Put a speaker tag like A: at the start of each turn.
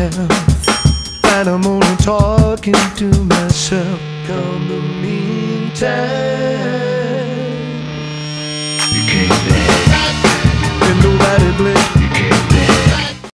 A: myself And I'm only talking to myself. Come the meantime